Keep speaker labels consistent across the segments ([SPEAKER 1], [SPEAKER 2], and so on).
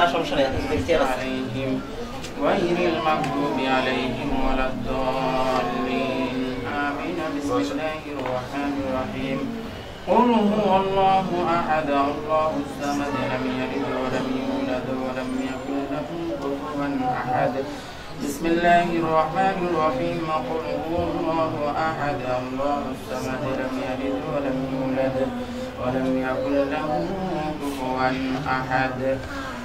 [SPEAKER 1] عليهم غير المغضوب عليهم ولا الضالين آمين بسم الله الرحمن الرحيم قل هو الله أحد الله الصمد لم يلد ولم يولد ولم يكن له كفوا أحد بسم الله الرحمن الرحيم قل هو الله أحد الله الصمد لم يلد ولم يولد ولم يكن له كفوا أحد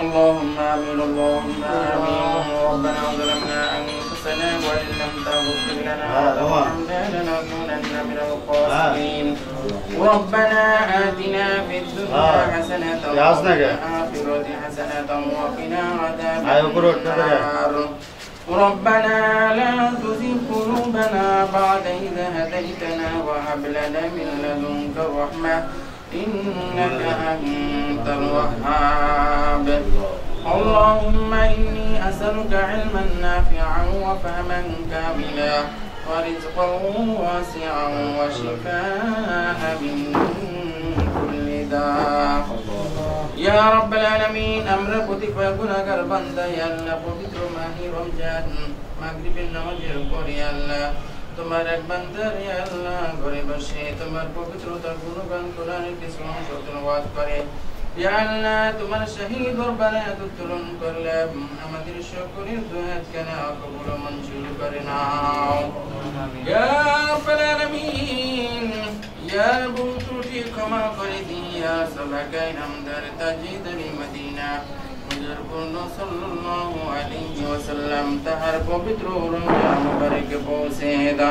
[SPEAKER 1] اللهم آمين اللهم آمين ربنا ظلمنا أنفسنا وإن لم تغفر لنا آه، لنكونن من آه. الخاسرين ربنا آتنا في الدنيا آه. حسنة وفي الآخرة حسنة وقنا عذاب النار ربنا لا تزغ قلوبنا بعد اذ هديتنا وهب لنا من لدنك رحمة إنك أنت الوهاب اللهم إني أسألك علما نافعا وفهما كاملا ورزقا واسعا وشفاء من كل داء يا رب العالمين أمر قطف يكون قربا يا الله قطف ماهي رمجان مغرب النمجر قري الله তোমার এক বান্দার আল্লাহ গরিব সে তোমার পবিত্রতার গুণগান কোরআনের কিছু অংশ অনুবাদ করে يعلنا تمر شهيد ربنا تترن قلب محمد الشكر زهد كنا قبول من شل برنا يا فلا نمين يا بوتو في كما قريدي يا سبكين امدر تجيد لمدينة مجربون صلى الله عليه وسلم تحرق بطرور يا مبارك بوسيدا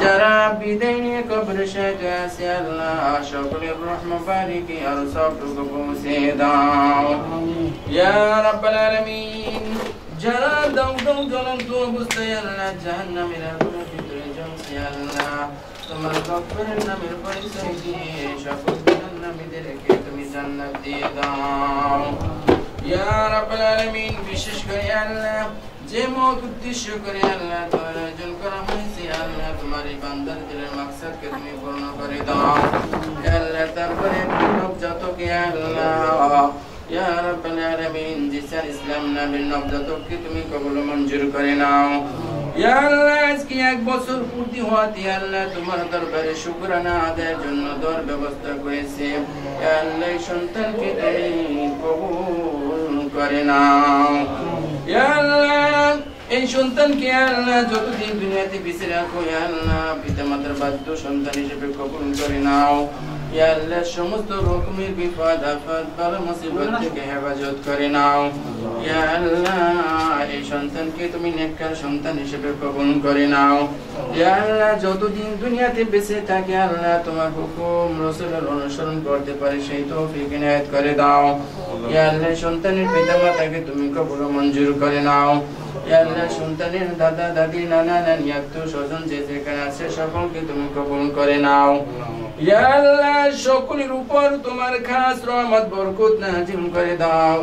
[SPEAKER 1] جرى بدين قبر شجاسي الله شكر الرحمة فارك أرصاب قبوسيدا يا رب العالمين جرى دو دو جلن تو بستي الله جهنم الهدون فطر جمسي الله ثم الكفرن من فرسيدي شفرن من درك تم جنة ديدا يا رب العالمين بشش يا যে মত উদ্দেশ্য করে আল্লাহ তোমার অর্জন করা হয়েছে আল্লাহ তোমার এই বান্দার দিলের মাকসাদকে তুমি পূর্ণ করে দাও আল্লাহ তারপরে যতকে আল্লাহ ইয়া রাব্বাল আলামিন জিসান ইসলাম নামের নবজাতককে তুমি কবুল মঞ্জুর করে নাও ইয়া আল্লাহ আজকে এক বছর পূর্তি হওয়াতে আল্লাহ তোমার দরবারে শুকরানা আদায়ের জন্য দর ব্যবস্থা করেছে আল্লাহ সন্তানকে তুমি কবুল করে নাও এই সন্তানকে আল্লাহ যতদিন দুনিয়াতে বেঁচে রাখো আল্লাহ পিতা মাতার বাধ্য সন্তান হিসেবে কবুল করে নাও ইয়া সমস্ত রকমের বিপদ আফাদ বালা মুসিবত থেকে হেফাজত করে নাও ইয়া এই সন্তানকে তুমি নেককার সন্তান হিসেবে কবুল করে নাও ইয়া যতদিন দুনিয়াতে বেঁচে থাকে আল্লাহ তোমার হুকুম রসুলের অনুসরণ করতে পারে সেই তৌফিক ইনায়াত করে দাও ইয়া আল্লাহ সন্তানের পিতামাতাকে তুমি কবুল মঞ্জুর করে নাও আল্লাহ সন্তানের দাদা দাদি নানা নানি আত্মীয় স্বজন যে যেখানে আছে সকলকে তুমি কবুল করে নাও সকলের উপর তোমার খাস রহমত বরকত করে দাও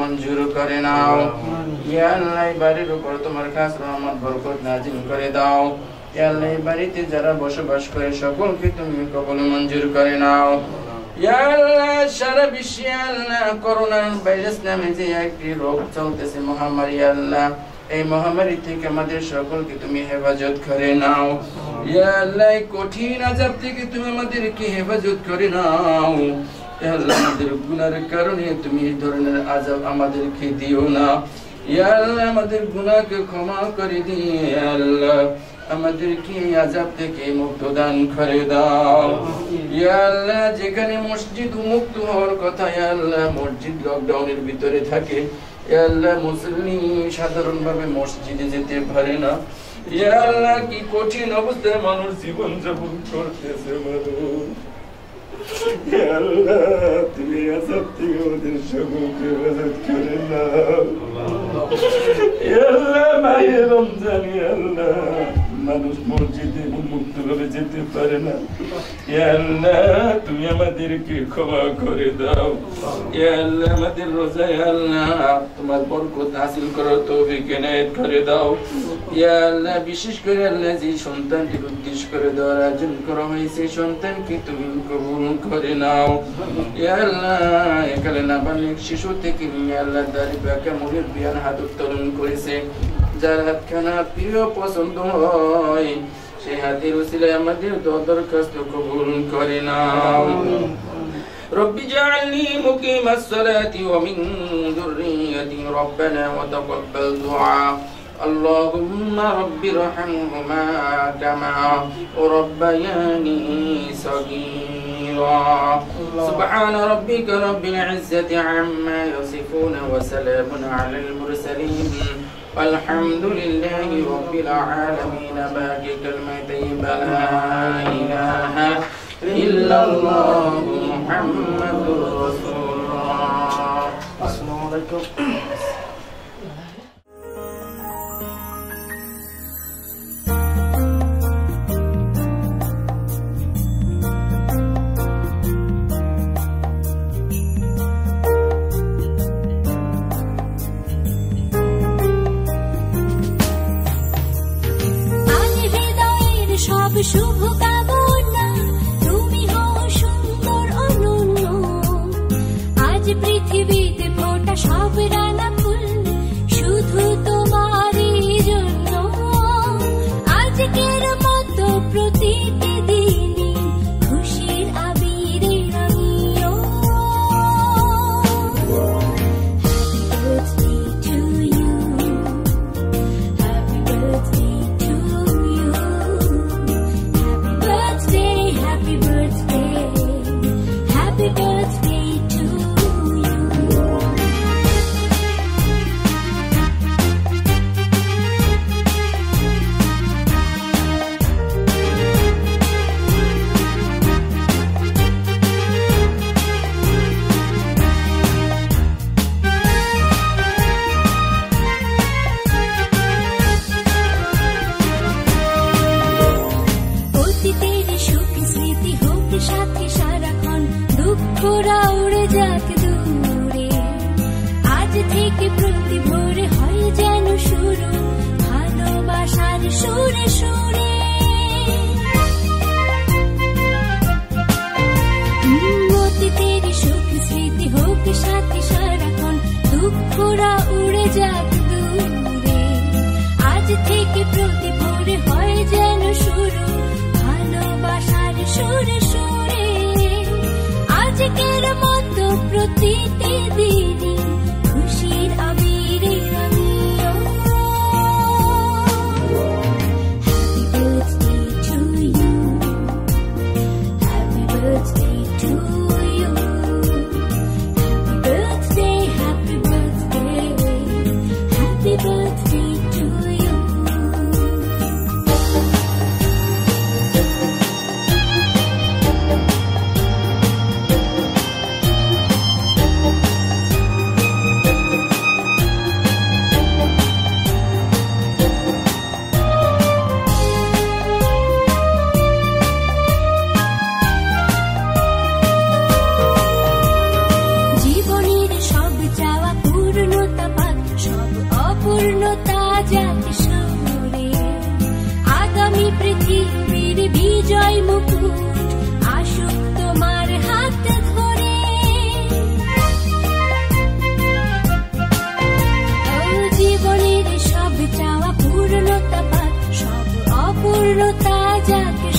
[SPEAKER 1] মঞ্জুর উপর তোমার করে দাও যারা বসবাস করে সকলকে তুমি কবুল মঞ্জুর করে নাও সারা বিশ্বে করোনার ভাইরাস নামে যে একটি রোগ চলতেছে মহামারী আল্লাহ এই মহামারী থেকে আমাদের সকলকে তুমি হেফাজত করে নাও আল্লাহ কঠিন আজাব থেকে তুমি আমাদেরকে হেফাজত করে নাও আমাদের গুনার কারণে তুমি এই ধরনের আজাব আমাদেরকে দিও না আল্লাহ আমাদের ক্ষমা করে আল্লাহ আমাদেরকে আজাব থেকে মুক্ত দান করে দাও আল্লাহ যেখানে মসজিদ মুক্ত হওয়ার কথা আল্লাহ মসজিদ লকডাউনের ভিতরে থাকে আল্লাহ মুসলিম সাধারণভাবে মসজিদে যেতে পারে না আল্লাহ কি কঠিন অবস্থায় মানুষ জীবন যাপন করতেছে মানুষ তুমি আসার থেকে ওদের সকলকে আল্লাহ মানুষ মসজিদে উন্মুক্ত ভাবে যেতে পারে না তুমি আমাদেরকে ক্ষমা করে দাও আল্লাহ আমাদের রোজায় আল্লাহ তোমার বরকত হাসিল করো তো করে দাও আল্লাহ বিশেষ করে আল্লাহ যে সন্তানটি উদ্দেশ্য করে দেওয়ার আয়োজন করা হয়েছে সন্তানকে তুমি কবুল করে নাও এখানে না নাবালিক শিশু থেকে নিয়ে আল্লাহ দাঁড়িয়ে বিয়ান হাত উত্তোলন করেছে যার হাতখানা প্রিয় পছন্দ হয় আমাদের দরখাস্ত কবুল করে না رب اجعلني مقيم الصلاة ومن ذريتي ربنا وتقبل دعاء اللهم رب ارحمهما كما ربياني صغيرا سبحان ربك رب العزة عما يصفون وسلام على المرسلين الحمد لله رب العالمين باقي كلمتي بلا إله إلا الله محمد رسول الله السلام عليكم
[SPEAKER 2] 祝福。吧。সুরে সুরে অতীতের সুখ স্মৃতি হোক সাথে সারাক্ষণ দুঃখরা উড়ে যাক দূরে আজ থেকে প্রতি ভোরে হয় যেন শুরু ভালোবাসার সুরে সুরে আজকের মতো প্রতিটি দিন 的。চিন্তাবাদ সব অপূর্ণতা যাকে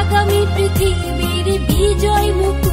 [SPEAKER 2] আগামী পৃথিবীর বিজয় মুখ